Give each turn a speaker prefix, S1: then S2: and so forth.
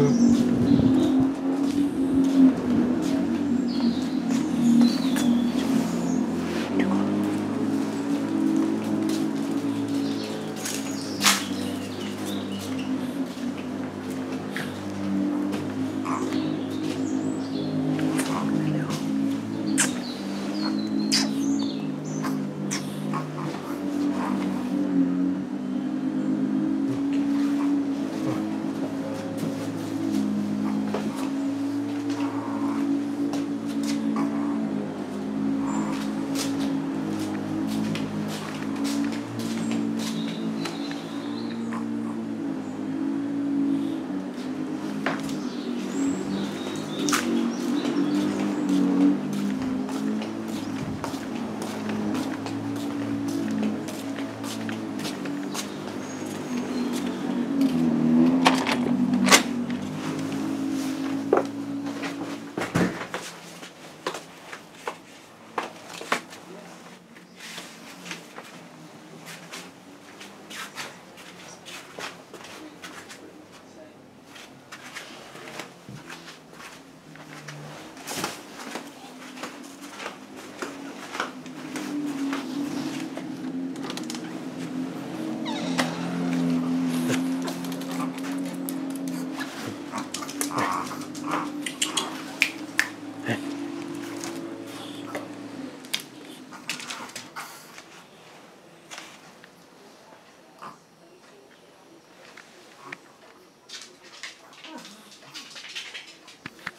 S1: Santo.